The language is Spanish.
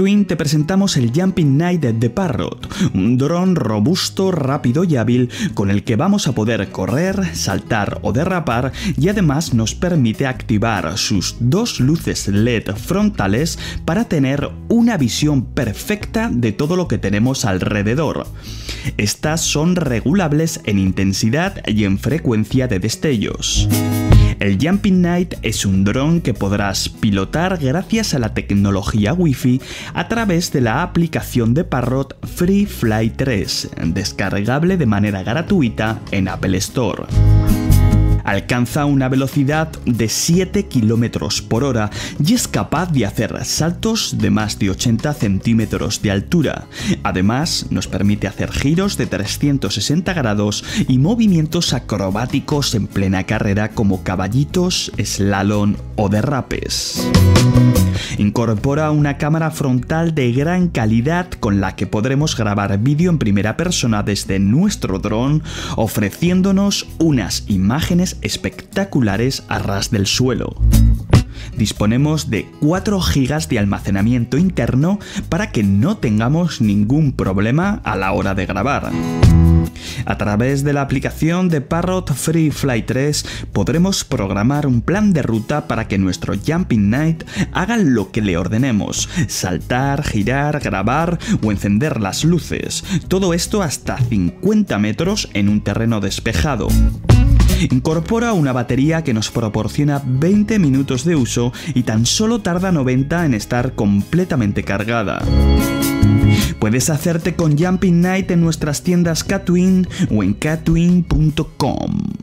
Catwin te presentamos el Jumping Knight de Parrot, un dron robusto, rápido y hábil con el que vamos a poder correr, saltar o derrapar y además nos permite activar sus dos luces LED frontales para tener una visión perfecta de todo lo que tenemos alrededor. Estas son regulables en intensidad y en frecuencia de destellos. El Jumping Knight es un dron que podrás pilotar gracias a la tecnología Wi-Fi a través de la aplicación de Parrot Free Fly 3, descargable de manera gratuita en Apple Store. Alcanza una velocidad de 7 km por hora y es capaz de hacer saltos de más de 80 centímetros de altura. Además, nos permite hacer giros de 360 grados y movimientos acrobáticos en plena carrera como caballitos, slalom o derrapes. Incorpora una cámara frontal de gran calidad con la que podremos grabar vídeo en primera persona desde nuestro dron, ofreciéndonos unas imágenes espectaculares a ras del suelo. Disponemos de 4 GB de almacenamiento interno para que no tengamos ningún problema a la hora de grabar. A través de la aplicación de Parrot Free Fly 3 podremos programar un plan de ruta para que nuestro Jumping Knight haga lo que le ordenemos, saltar, girar, grabar o encender las luces. Todo esto hasta 50 metros en un terreno despejado. Incorpora una batería que nos proporciona 20 minutos de uso y tan solo tarda 90 en estar completamente cargada. Puedes hacerte con Jumping Night en nuestras tiendas Catwin o en catwin.com.